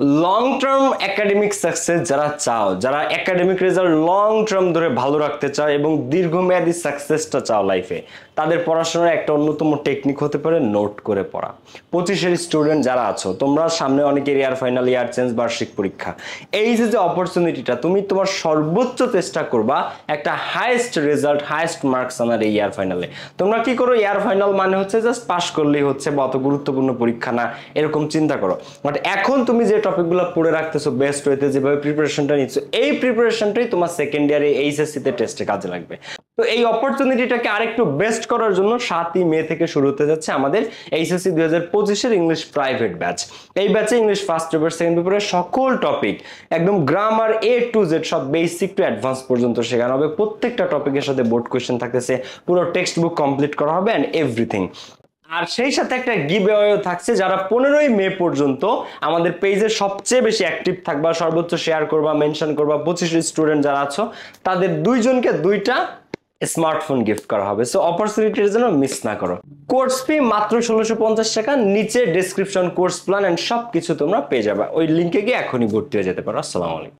Long term academic success যারা চাও, যারা একাডেমিক রেজাল্ট লং টার্ম ধরে ভালো রাখতে চাও এবং দীর্ঘমেয়াদী সাকসেসটা চাও লাইফে তাদের পড়াশোনার একটা অন্যতম টেকনিক হতে পারে নোট করে পড়া। পঁচিশের স্টুডেন্ট যারা আছো, তোমরা সামনে অনেকের ইয়ার ফাইনাল ইয়ার চেঞ্জ বার্ষিক পরীক্ষা। এই যে যে অপরচুনিটিটা তুমি তোমার সর্বোচ্চ চেষ্টা করবা একটা হাইয়েস্ট রেজাল্ট হাইয়েস্ট মার্কস আনার এই ইয়ার ফাইনালে তোমরা কি করো ইয়ার ফাইনাল মানে হচ্ছে জাস্ট পাশ করলেই হচ্ছে বা অত গুরুত্বপূর্ণ পরীক্ষা না, এরকম চিন্তা করো। বাট এখন তুমি যে টপিকগুলো পড়ে রাখতেছো বেস্ট ওয়েতে যেভাবে প্রিপারেশনটা নিচ্ছ, এই প্রিপারেশনটাই তোমার সেকেন্ড ইয়ারে এইচএসসিতে টেস্টে কাজে লাগবে। তো এই অপরচুনিটিটাকে আরেকটু বেস্ট করার জন্য সাতই মে থেকে শুরু হতে যাচ্ছে আমাদের এইচএসসি দুই হাজার পঁচিশের ইংলিশ প্রাইভেট ব্যাচ এই ব্যাচে ইংলিশ ফার্স্ট পেপার সেকেন্ড পেপারের সকল টপিক একদম গ্রামার এ টু জেড সব বেসিক টু অ্যাডভান্স পর্যন্ত শেখানো হবে। প্রত্যেকটা টপিকের সাথে বোর্ড কোয়েশ্চেন থাকতেছে, পুরো টেক্সট বুক কমপ্লিট করা হবে অ্যান্ড এভরিথিং আর সেই সাথে একটা গিভ থাকছে যারা পনেরোই মে পর্যন্ত আমাদের পেজে সবচেয়ে বেশি অ্যাক্টিভ থাকবা, সর্বোচ্চ শেয়ার করবা মেনশন করবা, পঁচিশ স্টুডেন্ট যারা আছো, তাদের দুইজনকে দুইটা স্মার্টফোন গিফট করা হবে। সো অপরচুনিটির জন্য মিস না করো। কোর্স ফি মাত্র ষোলোশো পঞ্চাশ টাকা, নিচে ডিসক্রিপশন কোর্স প্ল্যান অ্যান্ড সব কিছু তোমরা পেয়ে যাবে। ওই লিঙ্কে গিয়ে এখনই ভর্তি হয়ে যেতে পারো। আসসালামু আলাইকুম।